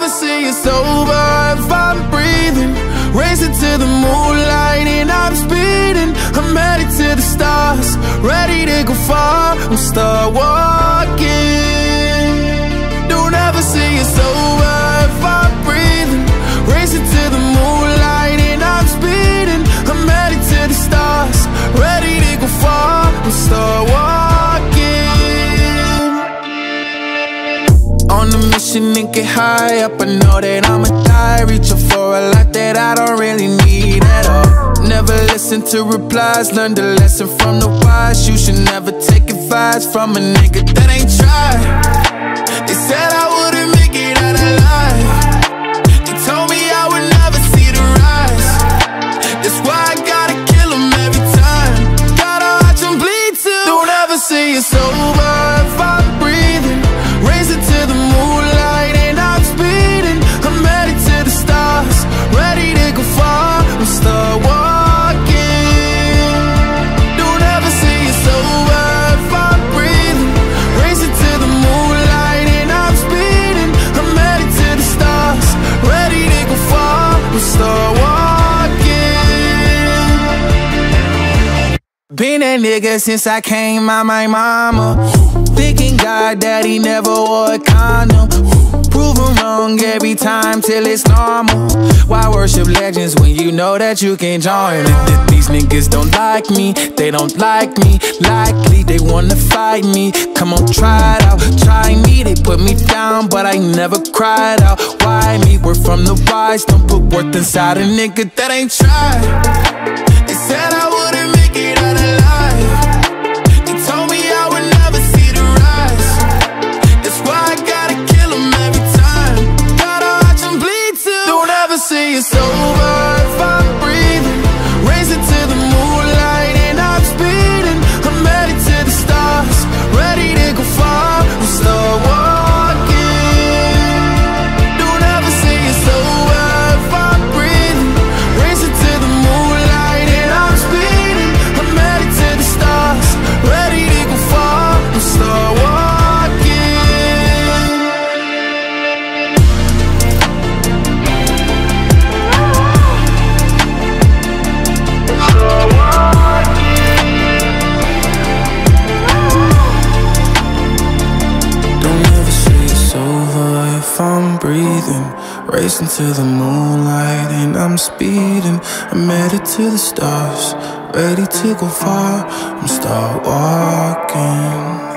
ever see it's over if I'm breathing. Racing to the moonlight and I'm speeding. I'm headed to the stars, ready to go far. I'm start walking. On and get high up. I know that I'ma die. Reaching for a lot that I don't really need at all. Never listen to replies. Learn the lesson from the wise. You should never take advice from a nigga that ain't tried. They said I wouldn't make it out alive. They told me I would never see the rise. That's why I gotta kill every time. Gotta watch bleed too. Don't ever say it's over Been that nigga since I came out my mama. Thinking God he never wore a condom. Proven wrong every time till it's normal. Why worship legends when you know that you can join? Th- th- These niggas don't like me, they don't like me. Likely they wanna fight me. Come on, try it out, try me. They put me down, but I never cried out. Why me? We're from the wise, don't put worth inside a nigga that ain't tried. They said I ever say it's breathing. Racing to the moonlight and I'm speeding. I'm headed to the stars, ready to go far. I'm start walking.